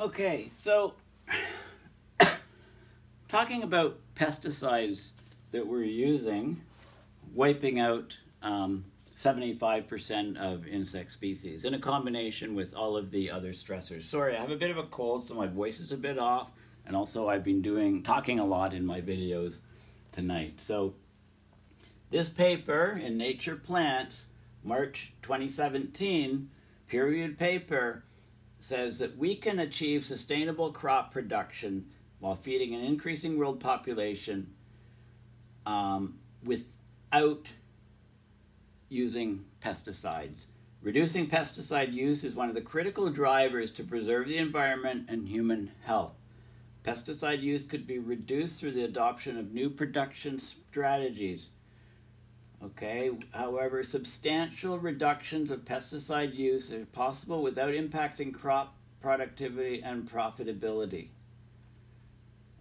Okay, so talking about pesticides that we're using, wiping out um, 75% of insect species in a combination with all of the other stressors. Sorry, I have a bit of a cold, so my voice is a bit off, and also I've been doing talking a lot in my videos tonight. So this paper in Nature Plants, March 2017, peer-reviewed paper, says that we can achieve sustainable crop production while feeding an increasing world population um, without using pesticides. Reducing pesticide use is one of the critical drivers to preserve the environment and human health. Pesticide use could be reduced through the adoption of new production strategies. Okay, however, substantial reductions of pesticide use are possible without impacting crop productivity and profitability.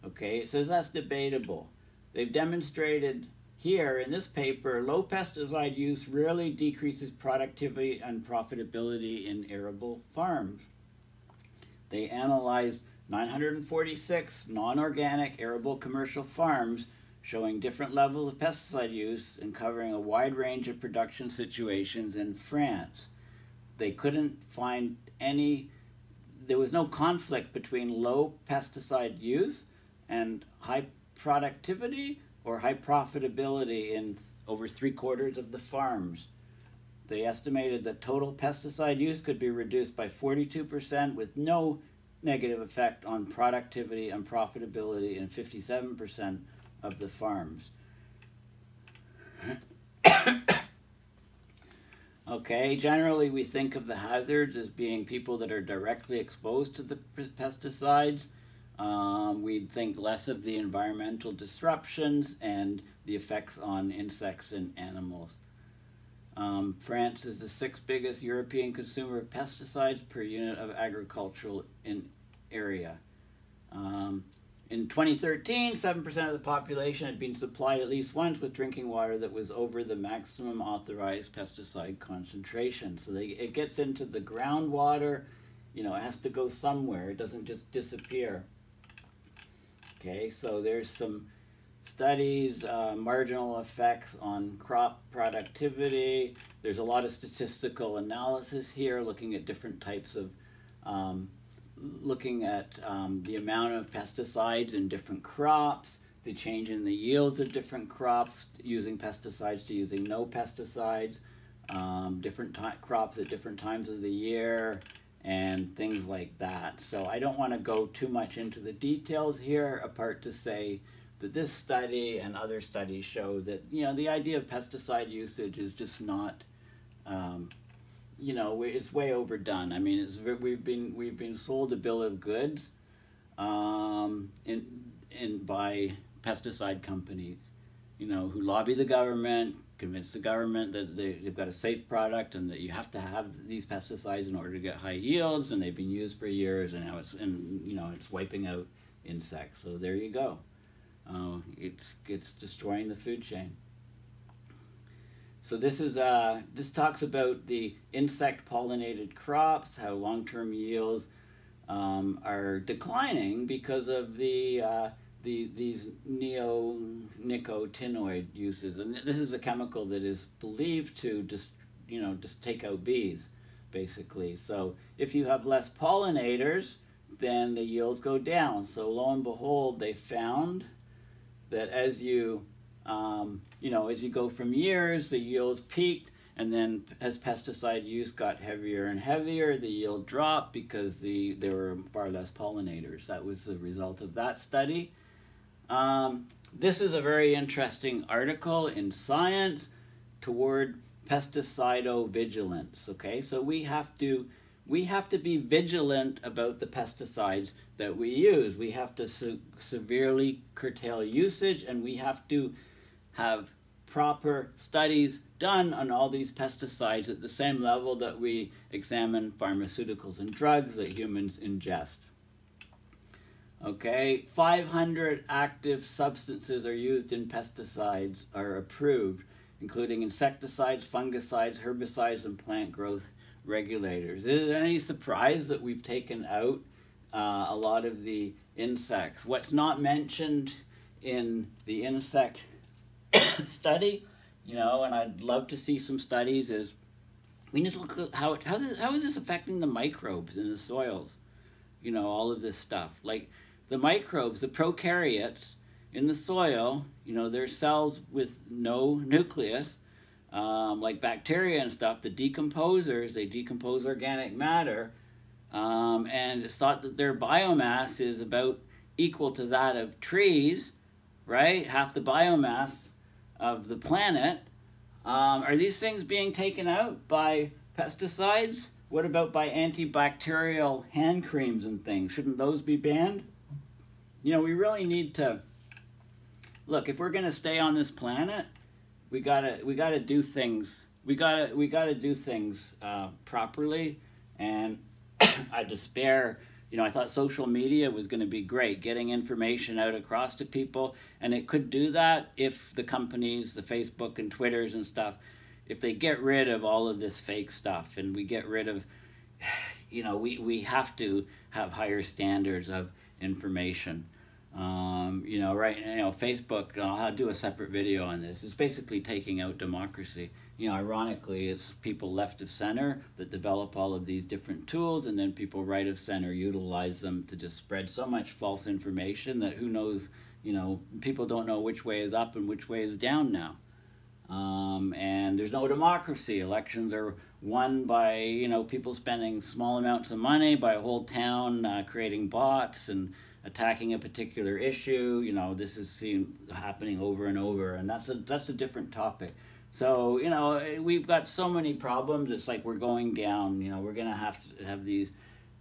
Okay, it says that's debatable. They've demonstrated here in this paper, low pesticide use rarely decreases productivity and profitability in arable farms. They analyzed 946 non-organic arable commercial farms showing different levels of pesticide use and covering a wide range of production situations in France. They couldn't find any, there was no conflict between low pesticide use and high productivity or high profitability in over three quarters of the farms. They estimated that total pesticide use could be reduced by 42% with no negative effect on productivity and profitability in 57% of the farms. okay, generally we think of the hazards as being people that are directly exposed to the pesticides um, we'd think less of the environmental disruptions and the effects on insects and animals. Um, France is the sixth biggest European consumer of pesticides per unit of agricultural in area. In 2013, 7% of the population had been supplied at least once with drinking water that was over the maximum authorized pesticide concentration. So they, it gets into the groundwater, you know, it has to go somewhere, it doesn't just disappear. Okay, so there's some studies, uh, marginal effects on crop productivity. There's a lot of statistical analysis here looking at different types of, um, looking at um, the amount of pesticides in different crops, the change in the yields of different crops, using pesticides to using no pesticides, um, different crops at different times of the year, and things like that. So I don't want to go too much into the details here, apart to say that this study and other studies show that you know the idea of pesticide usage is just not, um, you know, it's way overdone. I mean, it's we've been we've been sold a bill of goods, um, in by pesticide companies, you know, who lobby the government, convince the government that they, have got a safe product and that you have to have these pesticides in order to get high yields and they've been used for years and now it's and you know it's wiping out insects. So there you go. Uh, it's it's destroying the food chain so this is uh, this talks about the insect pollinated crops how long-term yields um, are declining because of the uh, the, these neonicotinoid uses. And this is a chemical that is believed to just, you know, just take out bees, basically. So if you have less pollinators, then the yields go down. So lo and behold, they found that as you, um, you know, as you go from years, the yields peaked, and then as pesticide use got heavier and heavier, the yield dropped because the there were far less pollinators. That was the result of that study. Um, this is a very interesting article in Science toward pesticidovigilance. Okay, so we have to we have to be vigilant about the pesticides that we use. We have to se severely curtail usage, and we have to have proper studies done on all these pesticides at the same level that we examine pharmaceuticals and drugs that humans ingest. Okay, 500 active substances are used in pesticides, are approved, including insecticides, fungicides, herbicides, and plant growth regulators. Is it any surprise that we've taken out uh, a lot of the insects. What's not mentioned in the insect study, you know, and I'd love to see some studies, is we need to look at how, how, this, how is this affecting the microbes in the soils? You know, all of this stuff. Like the microbes, the prokaryotes in the soil, you know, they're cells with no nucleus, um, like bacteria and stuff, the decomposers, they decompose organic matter. Um, and it's thought that their biomass is about equal to that of trees, right? Half the biomass of the planet. Um, are these things being taken out by pesticides? What about by antibacterial hand creams and things? Shouldn't those be banned? You know, we really need to look if we're going to stay on this planet, we gotta we gotta do things. We gotta we gotta do things uh, properly, and I despair. You know, I thought social media was going to be great, getting information out across to people, and it could do that if the companies, the Facebook and Twitters and stuff, if they get rid of all of this fake stuff and we get rid of, you know, we, we have to have higher standards of information. Um, you know, right? Know, Facebook. I'll do a separate video on this. It's basically taking out democracy. You know, ironically, it's people left of center that develop all of these different tools, and then people right of center utilize them to just spread so much false information that who knows? You know, people don't know which way is up and which way is down now. Um, and there's no democracy. Elections are won by you know people spending small amounts of money by a whole town uh, creating bots and attacking a particular issue. You know, this is seen happening over and over, and that's a that's a different topic. So you know, we've got so many problems. It's like we're going down. You know, we're gonna have to have these.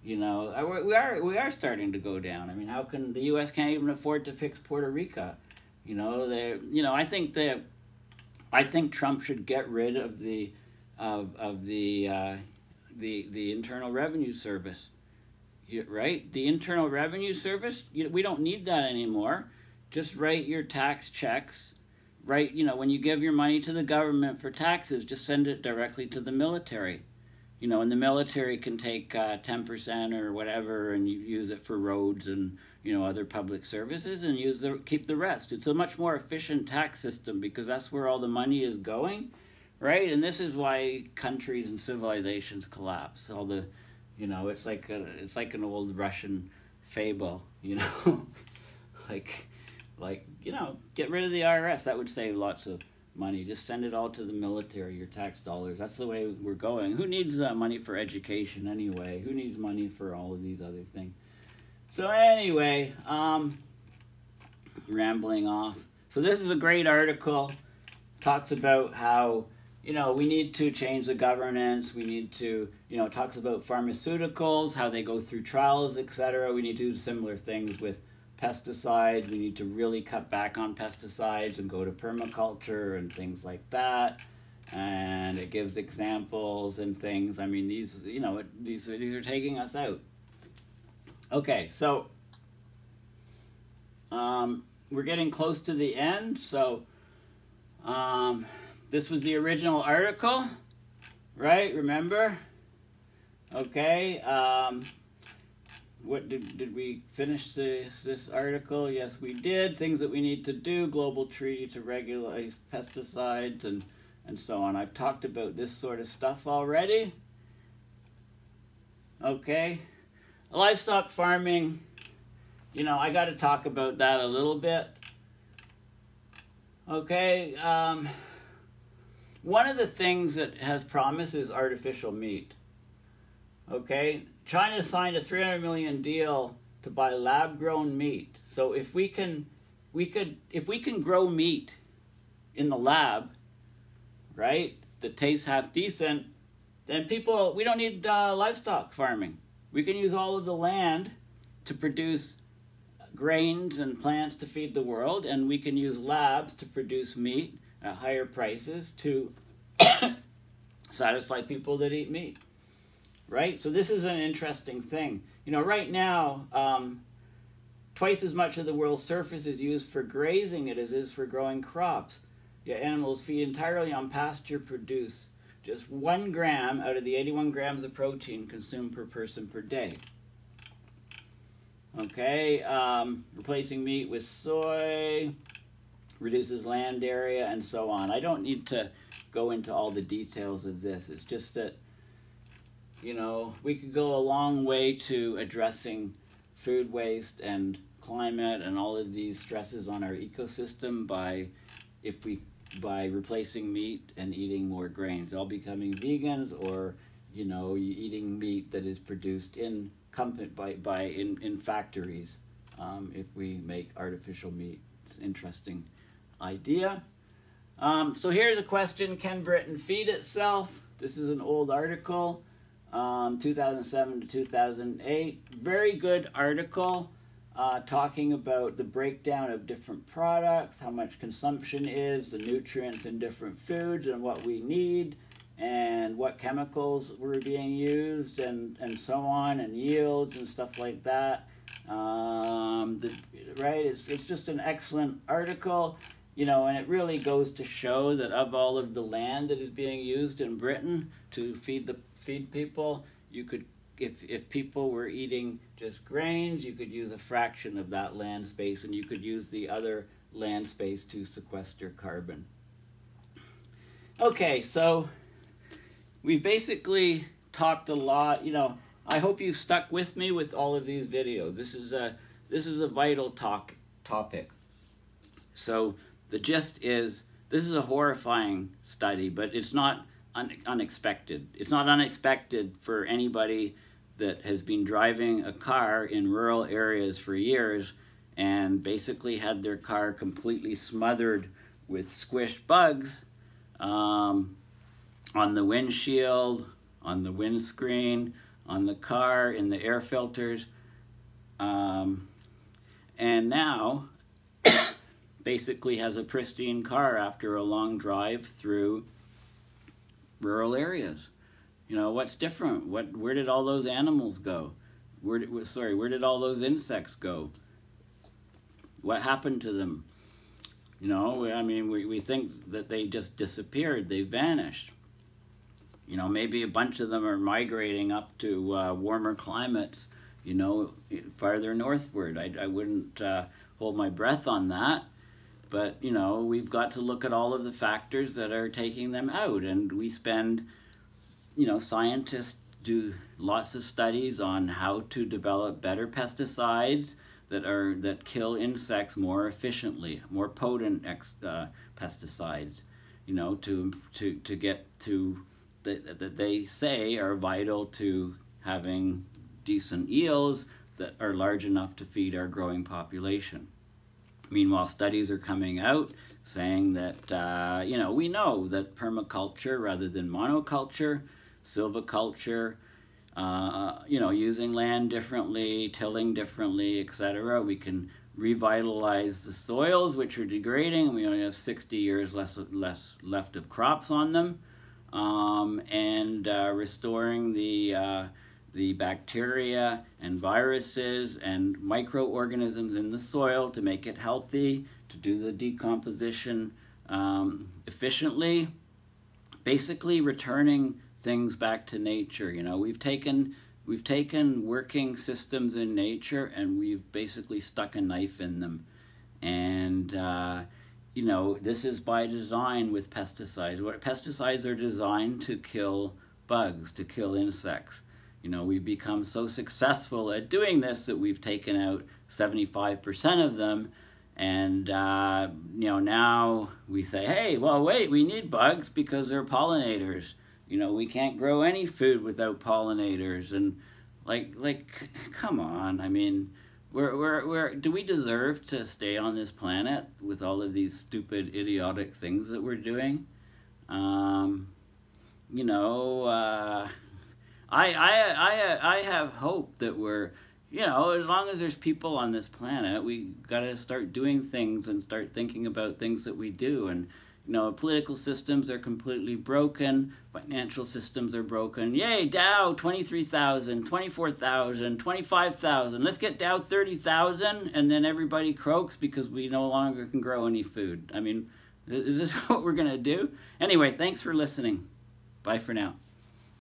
You know, uh, we are we are starting to go down. I mean, how can the U.S. can't even afford to fix Puerto Rico? You know. You know, I think that. I think Trump should get rid of the, of of the, uh, the the Internal Revenue Service right? The Internal Revenue Service, you, we don't need that anymore. Just write your tax checks. Right, you know, when you give your money to the government for taxes, just send it directly to the military. You know, and the military can take uh, 10% or whatever and you use it for roads and, you know, other public services and use the keep the rest. It's a much more efficient tax system because that's where all the money is going, right? And this is why countries and civilizations collapse. All the you know, it's like a, it's like an old Russian fable. You know, like like you know, get rid of the IRS. That would save lots of money. Just send it all to the military. Your tax dollars. That's the way we're going. Who needs that money for education anyway? Who needs money for all of these other things? So anyway, um, rambling off. So this is a great article. Talks about how you know, we need to change the governance. We need to, you know, talks about pharmaceuticals, how they go through trials, etc. We need to do similar things with pesticides. We need to really cut back on pesticides and go to permaculture and things like that. And it gives examples and things. I mean, these, you know, these these are taking us out. Okay, so um, we're getting close to the end. So. Um, this was the original article, right? Remember? Okay. Um, what did, did we finish this, this article? Yes, we did. Things that we need to do, global treaty to regulate pesticides and, and so on. I've talked about this sort of stuff already. Okay. Livestock farming, you know, I got to talk about that a little bit. Okay. Um, one of the things that has promised is artificial meat. Okay, China signed a 300 million deal to buy lab-grown meat. So if we can, we could, if we can grow meat in the lab, right, that tastes half decent, then people, we don't need uh, livestock farming. We can use all of the land to produce grains and plants to feed the world, and we can use labs to produce meat at higher prices to satisfy people that eat meat. Right? So this is an interesting thing. You know, right now, um, twice as much of the world's surface is used for grazing it as is for growing crops. Yet animals feed entirely on pasture produce. Just one gram out of the 81 grams of protein consumed per person per day. Okay, um, replacing meat with soy reduces land area and so on. I don't need to go into all the details of this. It's just that, you know, we could go a long way to addressing food waste and climate and all of these stresses on our ecosystem by if we by replacing meat and eating more grains. All becoming vegans or you know eating meat that is produced in company by, by in, in factories um, if we make artificial meat. It's an interesting idea. Um, so here's a question. Can britain feed itself? This is an old article um, 2007 to 2008 very good article uh, talking about the breakdown of different products, how much consumption is, the nutrients in different foods, and what we need, and what chemicals were being used, and, and so on, and yields and stuff like that. Um, the, right? It's, it's just an excellent article, you know, and it really goes to show that of all of the land that is being used in Britain to feed the feed people, you could if, if people were eating just grains, you could use a fraction of that land space and you could use the other land space to sequester carbon. Okay, so we've basically talked a lot, you know, I hope you've stuck with me with all of these videos. This is a, this is a vital talk, topic. So the gist is, this is a horrifying study, but it's not un unexpected. It's not unexpected for anybody that has been driving a car in rural areas for years and basically had their car completely smothered with squished bugs um, on the windshield, on the windscreen, on the car, in the air filters. Um, and now basically has a pristine car after a long drive through rural areas. You know, what's different? What, where did all those animals go? Where did, sorry, where did all those insects go? What happened to them? You know, I mean, we, we think that they just disappeared, they vanished. You know, maybe a bunch of them are migrating up to uh, warmer climates, you know, farther northward. I, I wouldn't uh, hold my breath on that. But, you know, we've got to look at all of the factors that are taking them out. And we spend you know, scientists do lots of studies on how to develop better pesticides that are that kill insects more efficiently, more potent ex, uh, pesticides, you know, to to to get to that that they say are vital to having decent yields that are large enough to feed our growing population. Meanwhile, studies are coming out saying that, uh, you know, we know that permaculture rather than monoculture silviculture, uh, you know, using land differently, tilling differently, etc. We can revitalize the soils, which are degrading, we only have 60 years less, less left of crops on them, um, and uh, restoring the, uh, the bacteria and viruses and microorganisms in the soil to make it healthy, to do the decomposition um, efficiently, basically returning things back to nature. You know, we've taken we've taken working systems in nature and we've basically stuck a knife in them. And uh, you know, this is by design with pesticides. What pesticides are designed to kill bugs, to kill insects. You know, we've become so successful at doing this that we've taken out 75% of them. And, uh, you know, now we say, hey, well, wait, we need bugs because they're pollinators. You know we can't grow any food without pollinators. And like like come on. I mean we're, we're, we're, do we deserve to stay on this planet with all of these stupid idiotic things that we're doing? Um, you know uh, I, I, I, uh, I have hope that we're you know as long as there's people on this planet we got to start doing things and start thinking about things that we do and you know, political systems are completely broken, financial systems are broken. Yay, Dow 23,000, 24,000, 25,000. Let's get Dow 30,000 and then everybody croaks because we no longer can grow any food. I mean, is this what we're going to do? Anyway, thanks for listening. Bye for now.